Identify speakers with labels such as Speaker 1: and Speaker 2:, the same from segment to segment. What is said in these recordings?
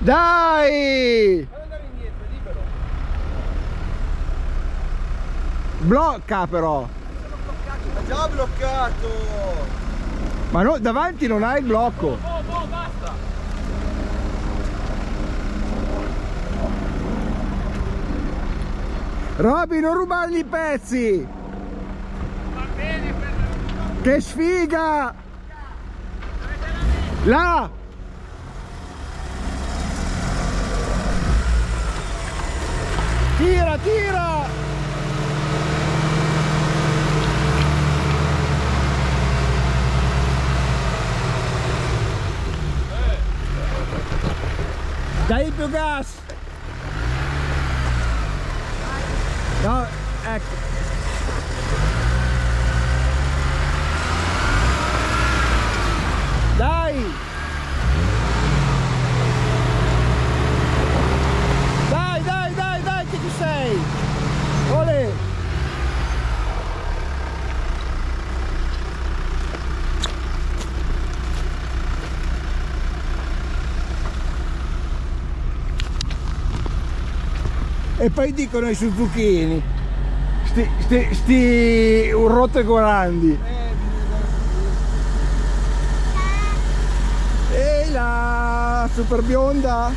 Speaker 1: Dai!
Speaker 2: Indietro.
Speaker 1: Blocca però!
Speaker 2: Sono bloccato. Ha già bloccato.
Speaker 1: Ma no, davanti non hai il blocco!
Speaker 3: Oh, oh, basta!
Speaker 1: Roby, non rubargli i pezzi!
Speaker 3: Va bene, per...
Speaker 1: Che sfiga! Là! Dai più gas! No, ecco. Dai! Dai, dai, dai, dai che ci sei! Ole! E poi dicono ai Suzuchini, sti, sti, sti urrotte grandi. Ehi là, super bionda!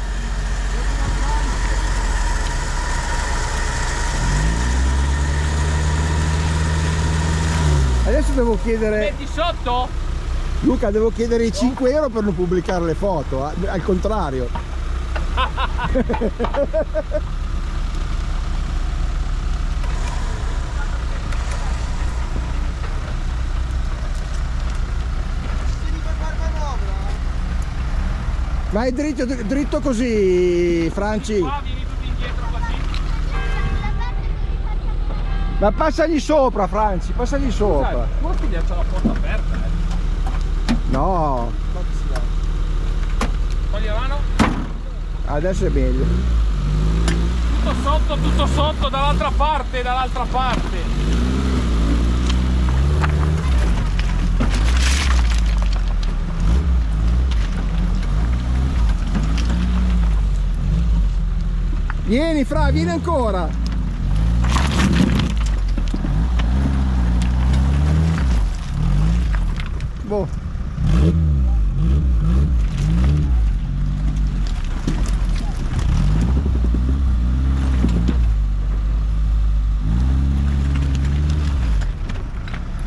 Speaker 1: Adesso devo chiedere,
Speaker 3: Metti sotto?
Speaker 1: Luca, devo chiedere i 5 euro per non pubblicare le foto, al contrario. Vai dritto, dritto così, Franci.
Speaker 3: Qua, vieni tutti indietro così.
Speaker 1: Ma passagli sopra, Franci, passagli
Speaker 3: Sai,
Speaker 1: sopra.
Speaker 3: tua figlia c'ha la porta aperta, eh.
Speaker 1: No,
Speaker 3: Togli la mano.
Speaker 1: adesso è meglio.
Speaker 3: Tutto sotto, tutto sotto, dall'altra parte, dall'altra parte.
Speaker 1: Vieni, Fra, vieni ancora. Boh.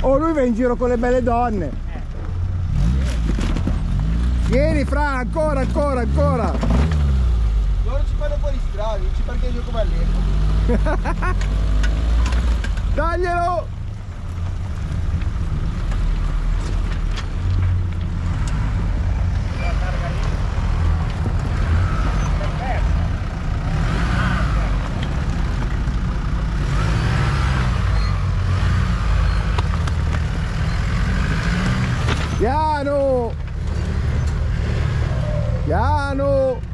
Speaker 1: Oh, lui va in giro con le belle donne. Vieni, Fra, ancora, ancora, ancora.
Speaker 2: Loro ci fanno fuori strada, ci parcheggio come all'epoca.
Speaker 1: Daglielo! Piano! Piano!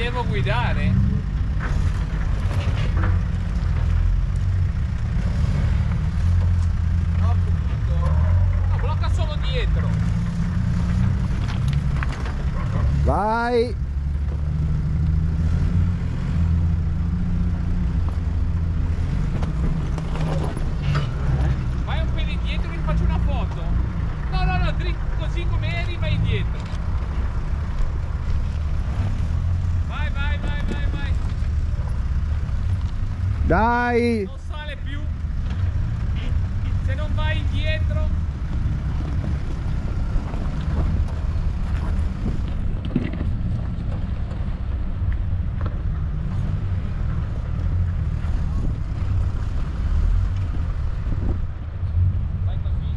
Speaker 3: Devo guidare.
Speaker 2: No,
Speaker 3: blocca solo dietro.
Speaker 1: Vai
Speaker 3: un pelo indietro e vi faccio una foto. No, no, no, dritto così come eri, vai indietro. Vai, vai, vai, vai, vai.
Speaker 1: Dai!
Speaker 3: Non sale più. Se non vai indietro. Vai così.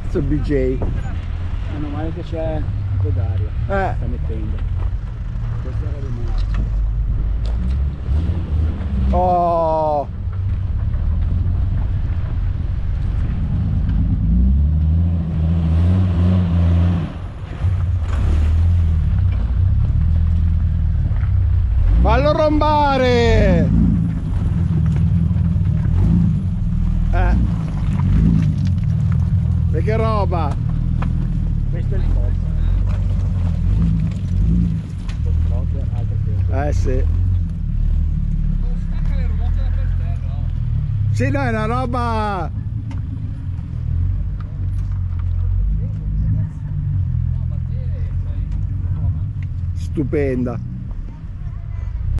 Speaker 1: Questo BJ.
Speaker 4: Meno male che c'è un po' d'aria,
Speaker 1: Eh,
Speaker 4: sta mettendo. Questa era rimasta.
Speaker 1: Oh! Fallo rombare! Eh. E che roba!
Speaker 4: Questo è l'imposta.
Speaker 3: Eh sì. Sì, no, è una roba stupenda.